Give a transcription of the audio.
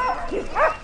¡Ah!